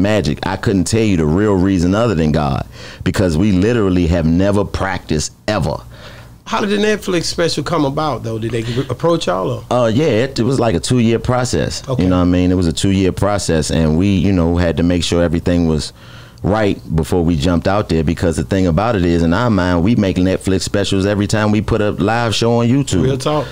magic. I couldn't tell you the real reason other than God because we literally have never practiced ever. How did the Netflix special come about, though? Did they approach y'all? Or? Uh, yeah, it, it was like a two year process. Okay. You know what I mean? It was a two year process, and we, you know, had to make sure everything was right before we jumped out there. Because the thing about it is, in our mind, we make Netflix specials every time we put a live show on YouTube. Real talk.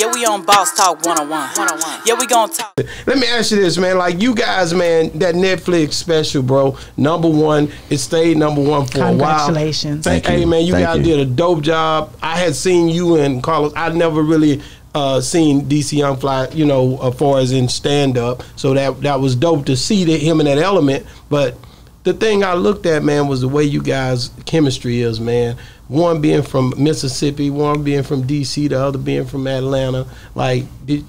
Yeah, we on Boss Talk 101. Yeah, we gonna talk. Let me ask you this, man. Like you guys, man, that Netflix special, bro, number one. It stayed number one for a while. Congratulations. Thank, Thank hey, you. man, you Thank guys you. did a dope job. I had seen you and Carlos. I never really uh, seen DC Young Fly, you know, as far as in stand up. So that that was dope to see that him in that element. But the thing I looked at, man, was the way you guys chemistry is, man. One being from Mississippi, one being from DC, the other being from Atlanta. Like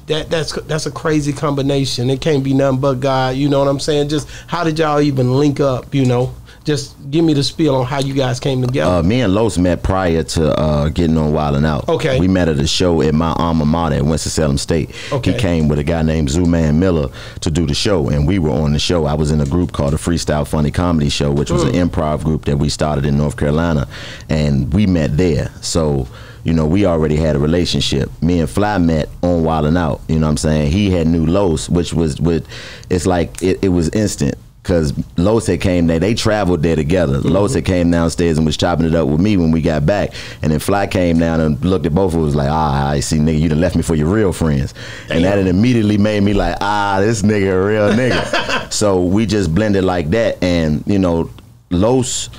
that, that's that's a crazy combination. It can't be nothing but God. You know what I'm saying? Just how did y'all even link up? You know, just give me the spiel on how you guys came together. Uh, me and Los met prior to uh, getting on Wild 'N Out. Okay. We met at a show at my alma mater at Winston-Salem State. Okay. He came with a guy named Zuman Miller to do the show, and we were on the show. I was in a group called the Freestyle Funny Comedy Show, which was an improv group that we started in North Carolina, and we met there. So. You know, we already had a relationship. Me and Fly met on Wild 'N Out. You know what I'm saying? He had knew Los, which was with. It's like it, it was instant. Cause Los had came there, they traveled there together. Los had came downstairs and was chopping it up with me when we got back, and then Fly came down and looked at both of us like, ah, I see, nigga, you done left me for your real friends, and that immediately made me like, ah, this nigga a real nigga. so we just blended like that, and you know, Los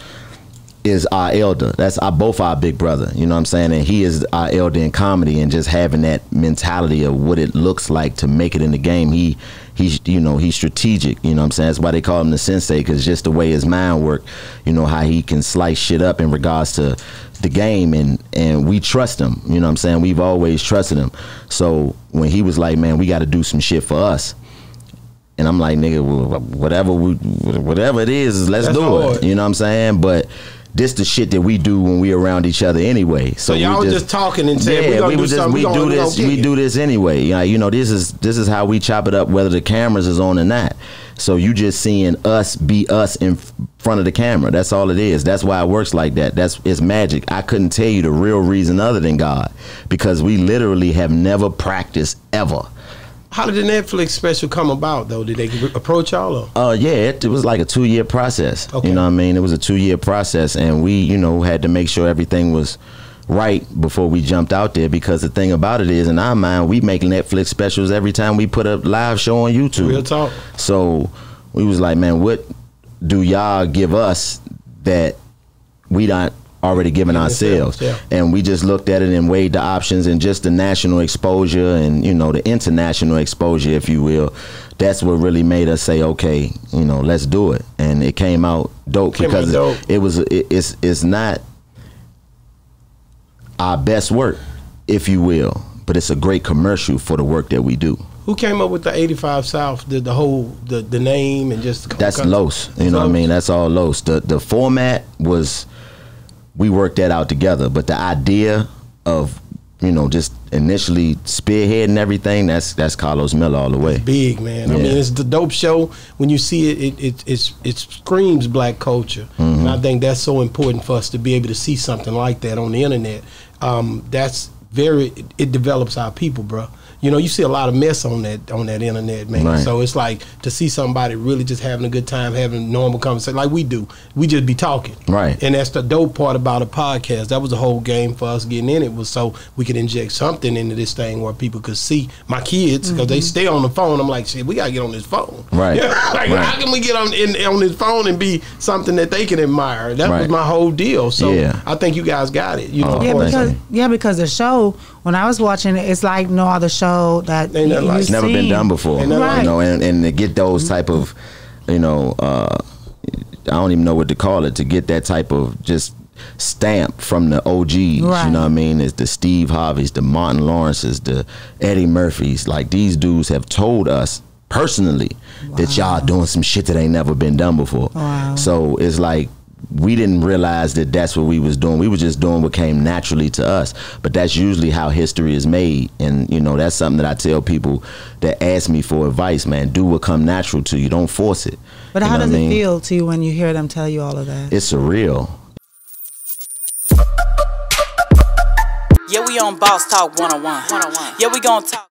is our elder. That's our both our big brother. You know what I'm saying? And he is our elder in comedy and just having that mentality of what it looks like to make it in the game. He he's you know, he's strategic. You know what I'm saying? That's why they call him the sensei because just the way his mind work, you know, how he can slice shit up in regards to the game and and we trust him. You know what I'm saying? We've always trusted him. So when he was like, "Man, we got to do some shit for us." And I'm like, nigga, whatever we, whatever it is, let's That's do hard. it. You know what I'm saying? But this the shit that we do when we around each other anyway. So, So y'all we was just talking and saying, we yeah, gonna we do just we we do this, we do this anyway. Yeah, you know, this is this is how we chop it up, whether the cameras is on or not. So you just seeing us be us in front of the camera. That's all it is. That's why it works like that. That's it's magic. I couldn't tell you the real reason other than God, because we literally have never practiced ever. How did the Netflix special come about, though? Did they approach y'all? Or? Uh, yeah, it, it was like a two year process. Okay. You know what I mean? It was a two year process, and we, you know, had to make sure everything was right before we jumped out there. Because the thing about it is, in our mind, we make Netflix specials every time we put a live show on YouTube. Real talk. So we was like, man, what do y'all give us that we not already giving ourselves? yeah. And we just looked at it and weighed the options and just the national exposure and you know the international exposure, if you will. That's what really made us say, okay, you know, let's do it. And it came out dope Came out because dope. it was it, it's it's not our best work, if you will, but it's a great commercial for the work that we do. Who came up with the 85 South, the, the whole, the, the name and just the That's? Los. You know what I mean? That's all Los. The the format was we worked that out together, but the idea of you know just initially spearheading everything that's that's Carlos Miller all the way. Big man. I mean, it's the dope show. When you see it, it it it's, it screams black culture, Mm-hmm. and I think that's so important for us to be able to see something like that on the internet. Um, that's very. It, it develops our people, bro. You know, you see a lot of mess on that on that internet, man. Right. So it's like to see somebody really just having a good time, having normal conversation, like we do. We just be talking, Right. And that's the dope part about a podcast. That was the whole game for us getting in it was so we could inject something into this thing where people could see my kids because they mm-hmm. stay on the phone. I'm like, shit, we gotta get on this phone, Right. Yeah, like Right. how can we get on in, on this phone and be something that they can admire? That was my whole deal. So Yeah. I think you guys got it. You know, Oh, Yeah, because yeah, because the show when I was watching it, it's like no other show that Ain't you, like- you've It's never been done before. Ain't You nothing like- know, and, and to get those type of, you know, uh, I don't even know what to call it. To get that type of just stamp from the OGs, you Right. know what I mean? It's the Steve Harveys, the Martin Lawrences, the Eddie Murphys. Like these dudes have told us personally that y'all doing some shit that ain't never been done before. Wow. So it's like we didn't realize that that's what we was doing. We were just doing what came naturally to us. But that's usually how history is made, and you know that's something that I tell people that ask me for advice. Man, do what come natural to you. Don't force it. But You how does it mean? feel to you when you hear them tell you all of that? It's surreal. Yeah, we on Boss Talk 101. 101. Yeah, we gonna talk.